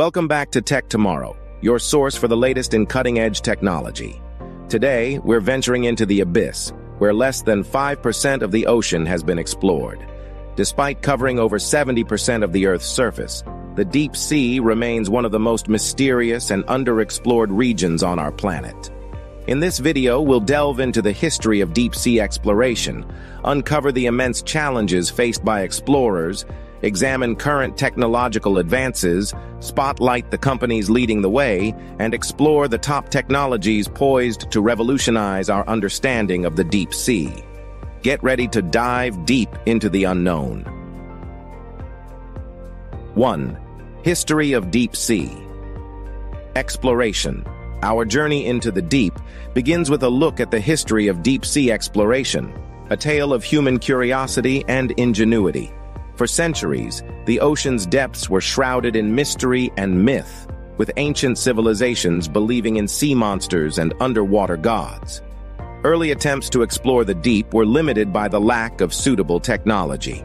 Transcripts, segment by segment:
Welcome back to Tech Tomorrow, your source for the latest in cutting-edge technology. Today, we're venturing into the abyss, where less than 5% of the ocean has been explored. Despite covering over 70% of the Earth's surface, the deep sea remains one of the most mysterious and underexplored regions on our planet. In this video, we'll delve into the history of deep sea exploration, uncover the immense challenges faced by explorers, examine current technological advances, spotlight the companies leading the way, and explore the top technologies poised to revolutionize our understanding of the deep sea. Get ready to dive deep into the unknown. 1. History of Deep Sea Exploration Our journey into the deep begins with a look at the history of deep sea exploration, a tale of human curiosity and ingenuity. For centuries, the ocean's depths were shrouded in mystery and myth, with ancient civilizations believing in sea monsters and underwater gods. Early attempts to explore the deep were limited by the lack of suitable technology.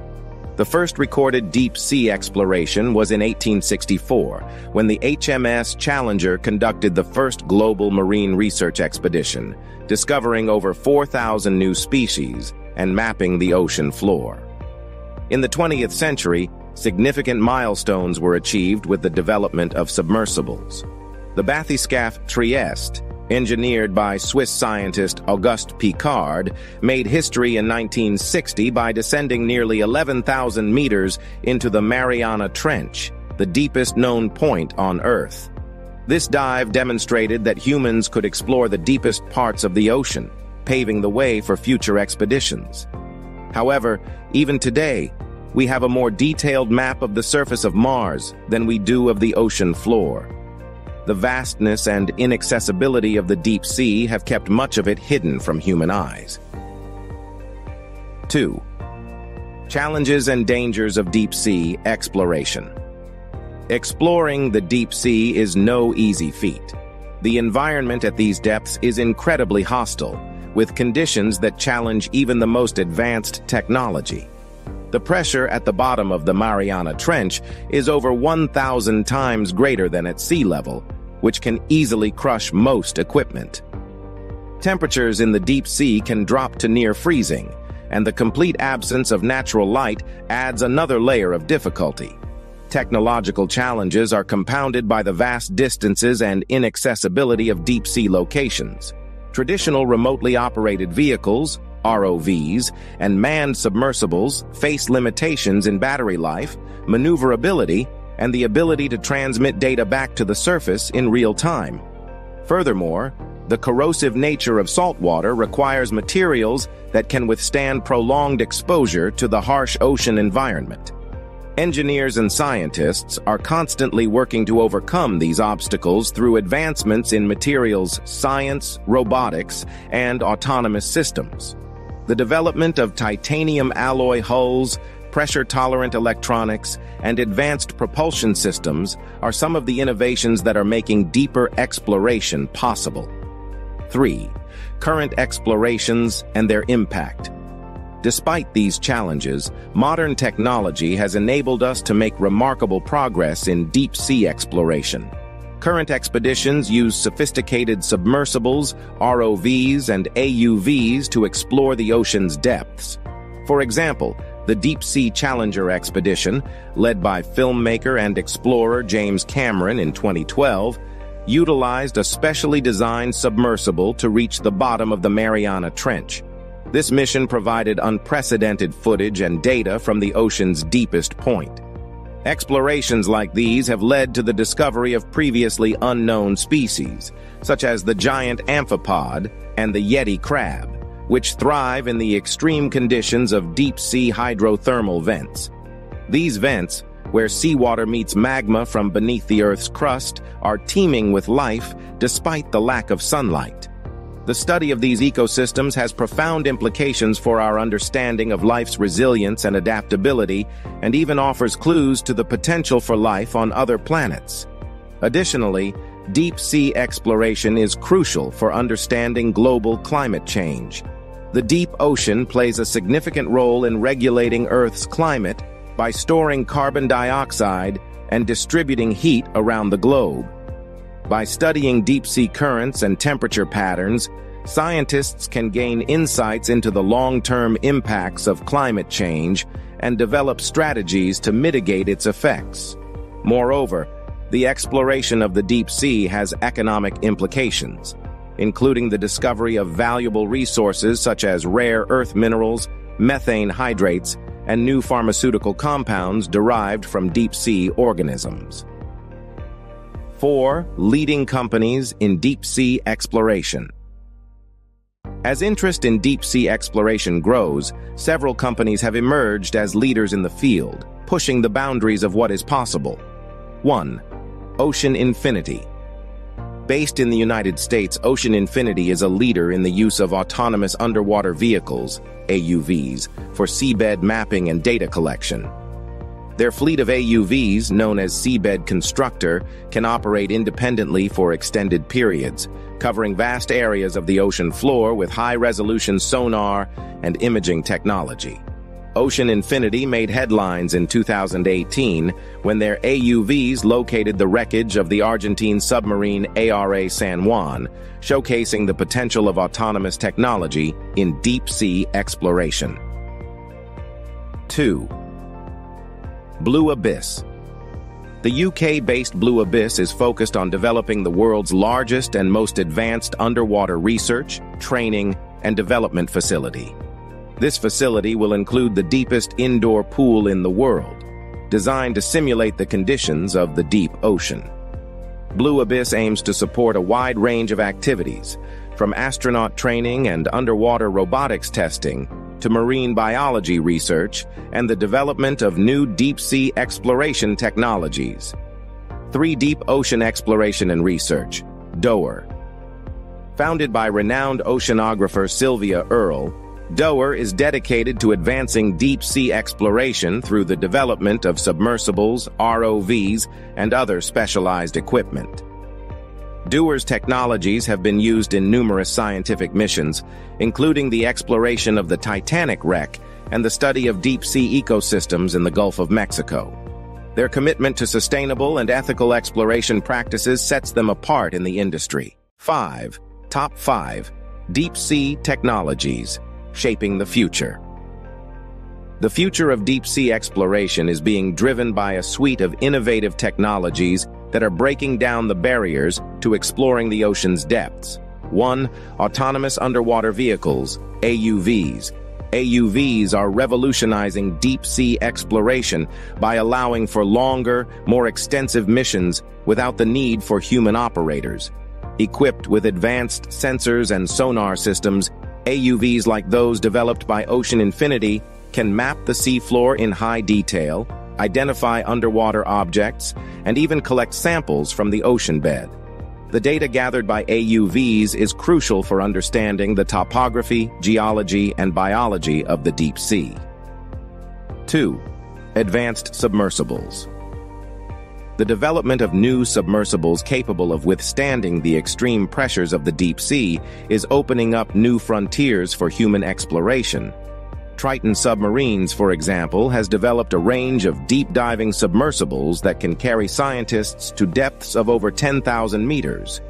The first recorded deep-sea exploration was in 1864, when the HMS Challenger conducted the first global marine research expedition, discovering over 4,000 new species and mapping the ocean floor. In the 20th century, significant milestones were achieved with the development of submersibles. The bathyscaphe Trieste engineered by Swiss scientist Auguste Piccard, made history in 1960 by descending nearly 11,000 meters into the Mariana Trench, the deepest known point on Earth. This dive demonstrated that humans could explore the deepest parts of the ocean, paving the way for future expeditions. However, even today, we have a more detailed map of the surface of Mars than we do of the ocean floor. The vastness and inaccessibility of the deep sea have kept much of it hidden from human eyes. 2. Challenges and dangers of deep sea exploration. Exploring the deep sea is no easy feat. The environment at these depths is incredibly hostile, with conditions that challenge even the most advanced technology. The pressure at the bottom of the Mariana Trench is over 1,000 times greater than at sea level, which can easily crush most equipment. Temperatures in the deep sea can drop to near freezing, and the complete absence of natural light adds another layer of difficulty. Technological challenges are compounded by the vast distances and inaccessibility of deep-sea locations. Traditional remotely operated vehicles, ROVs, and manned submersibles face limitations in battery life, maneuverability, and the ability to transmit data back to the surface in real time. Furthermore, the corrosive nature of saltwater requires materials that can withstand prolonged exposure to the harsh ocean environment. Engineers and scientists are constantly working to overcome these obstacles through advancements in materials science, robotics, and autonomous systems. The development of titanium alloy hulls, pressure-tolerant electronics, and advanced propulsion systems are some of the innovations that are making deeper exploration possible. 3. Current explorations and their impact. Despite these challenges, modern technology has enabled us to make remarkable progress in deep-sea exploration. Current expeditions use sophisticated submersibles, ROVs, and AUVs to explore the ocean's depths. For example, the Deep Sea Challenger expedition, led by filmmaker and explorer James Cameron in 2012, utilized a specially designed submersible to reach the bottom of the Mariana Trench. This mission provided unprecedented footage and data from the ocean's deepest point. Explorations like these have led to the discovery of previously unknown species, such as the giant amphipod and the Yeti crab which thrive in the extreme conditions of deep-sea hydrothermal vents. These vents, where seawater meets magma from beneath the Earth's crust, are teeming with life despite the lack of sunlight. The study of these ecosystems has profound implications for our understanding of life's resilience and adaptability, and even offers clues to the potential for life on other planets. Additionally, deep-sea exploration is crucial for understanding global climate change. The deep ocean plays a significant role in regulating Earth's climate by storing carbon dioxide, and distributing heat around the globe. By studying deep-sea currents and temperature patterns, scientists can gain insights into the long-term impacts of climate change and develop strategies to mitigate its effects. Moreover, the exploration of the deep sea has economic implications, including the discovery of valuable resources such as rare earth minerals, methane hydrates, and new pharmaceutical compounds derived from deep-sea organisms. 4. Leading companies in deep-sea exploration. As interest in deep-sea exploration grows, several companies have emerged as leaders in the field, pushing the boundaries of what is possible. 1. Ocean Infinity. Based in the United States, Ocean Infinity is a leader in the use of autonomous underwater vehicles, AUVs, for seabed mapping and data collection. Their fleet of AUVs, known as Seabed Constructor, can operate independently for extended periods, covering vast areas of the ocean floor with high-resolution sonar and imaging technology. Ocean Infinity made headlines in 2018 when their AUVs located the wreckage of the Argentine submarine ARA San Juan, showcasing the potential of autonomous technology in deep-sea exploration. 2. Blue Abyss The UK-based Blue Abyss is focused on developing the world's largest and most advanced underwater research, training, and development facility. This facility will include the deepest indoor pool in the world, designed to simulate the conditions of the deep ocean. Blue Abyss aims to support a wide range of activities, from astronaut training and underwater robotics testing to marine biology research and the development of new deep-sea exploration technologies. 3 Deep Ocean Exploration and Research, DOER. Founded by renowned oceanographer Sylvia Earle, DOER is dedicated to advancing deep-sea exploration through the development of submersibles, ROVs, and other specialized equipment. DOER's technologies have been used in numerous scientific missions, including the exploration of the Titanic wreck and the study of deep-sea ecosystems in the Gulf of Mexico. Their commitment to sustainable and ethical exploration practices sets them apart in the industry. 5. Top 5. Deep-Sea Technologies shaping the future. The future of deep-sea exploration is being driven by a suite of innovative technologies that are breaking down the barriers to exploring the ocean's depths. 1. Autonomous Underwater Vehicles, AUVs. AUVs are revolutionizing deep-sea exploration by allowing for longer, more extensive missions without the need for human operators. Equipped with advanced sensors and sonar systems, AUVs like those developed by Ocean Infinity can map the seafloor in high detail, identify underwater objects, and even collect samples from the ocean bed. The data gathered by AUVs is crucial for understanding the topography, geology, and biology of the deep sea. 2. Advanced Submersibles the development of new submersibles capable of withstanding the extreme pressures of the deep sea is opening up new frontiers for human exploration. Triton Submarines, for example, has developed a range of deep-diving submersibles that can carry scientists to depths of over 10,000 meters.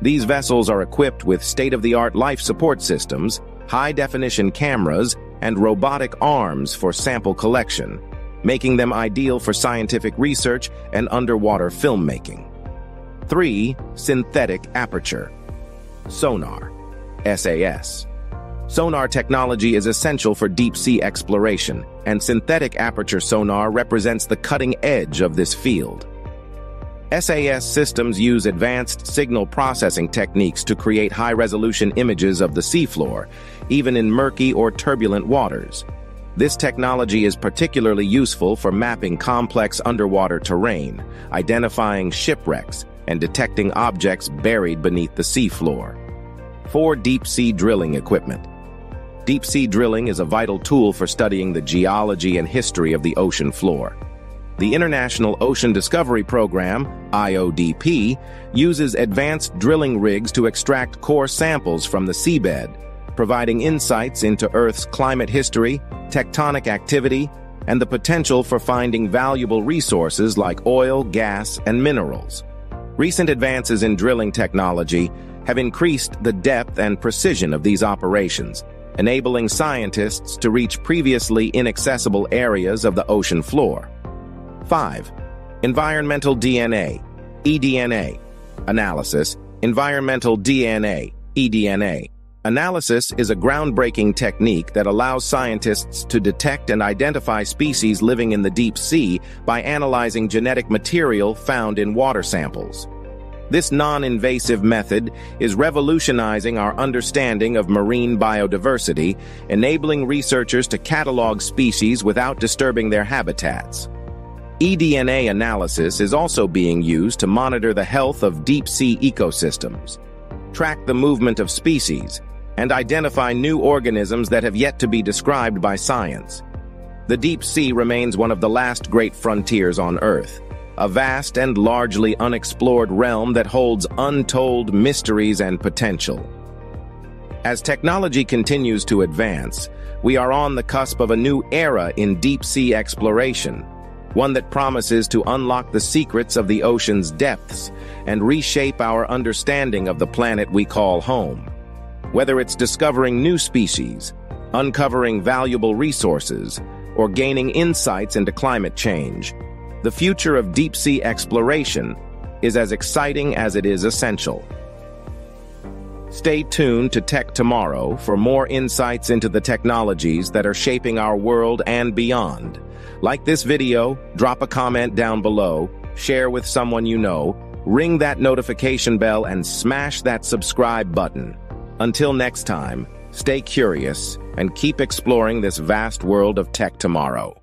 These vessels are equipped with state-of-the-art life support systems, high-definition cameras, and robotic arms for sample collection making them ideal for scientific research and underwater filmmaking. 3. Synthetic Aperture Sonar SAS Sonar technology is essential for deep-sea exploration, and synthetic aperture sonar represents the cutting edge of this field. SAS systems use advanced signal processing techniques to create high-resolution images of the seafloor, even in murky or turbulent waters. This technology is particularly useful for mapping complex underwater terrain, identifying shipwrecks, and detecting objects buried beneath the seafloor. 4. Deep-sea drilling equipment. Deep-sea drilling is a vital tool for studying the geology and history of the ocean floor. The International Ocean Discovery Program, IODP, uses advanced drilling rigs to extract core samples from the seabed, providing insights into Earth's climate history, tectonic activity, and the potential for finding valuable resources like oil, gas, and minerals. Recent advances in drilling technology have increased the depth and precision of these operations, enabling scientists to reach previously inaccessible areas of the ocean floor. 5. Environmental DNA, eDNA. Analysis, Environmental DNA, eDNA. Analysis is a groundbreaking technique that allows scientists to detect and identify species living in the deep sea by analyzing genetic material found in water samples. This non-invasive method is revolutionizing our understanding of marine biodiversity, enabling researchers to catalog species without disturbing their habitats. eDNA analysis is also being used to monitor the health of deep-sea ecosystems, track the movement of species, and identify new organisms that have yet to be described by science. The deep sea remains one of the last great frontiers on Earth, a vast and largely unexplored realm that holds untold mysteries and potential. As technology continues to advance, we are on the cusp of a new era in deep-sea exploration, one that promises to unlock the secrets of the ocean's depths and reshape our understanding of the planet we call home. Whether it's discovering new species, uncovering valuable resources, or gaining insights into climate change, the future of deep-sea exploration is as exciting as it is essential. Stay tuned to Tech Tomorrow for more insights into the technologies that are shaping our world and beyond. Like this video, drop a comment down below, share with someone you know, ring that notification bell and smash that subscribe button. Until next time, stay curious and keep exploring this vast world of tech tomorrow.